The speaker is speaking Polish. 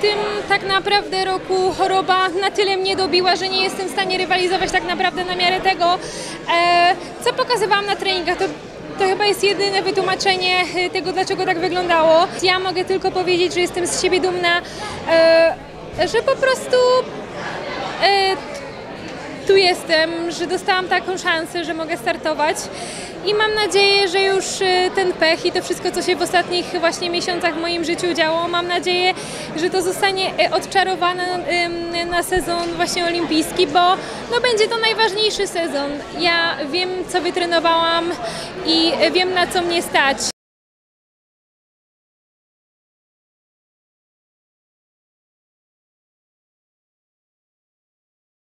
tym tak naprawdę roku choroba na tyle mnie dobiła, że nie jestem w stanie rywalizować tak naprawdę na miarę tego, e, co pokazywałam na treningach. To, to chyba jest jedyne wytłumaczenie e, tego, dlaczego tak wyglądało. Ja mogę tylko powiedzieć, że jestem z siebie dumna, e, że po prostu tu jestem, że dostałam taką szansę, że mogę startować i mam nadzieję, że już ten pech i to wszystko, co się w ostatnich właśnie miesiącach w moim życiu działo, mam nadzieję, że to zostanie e, odczarowane na sezon właśnie olimpijski, bo no, będzie to najważniejszy sezon. Ja wiem, co wytrenowałam i wiem, na co mnie stać.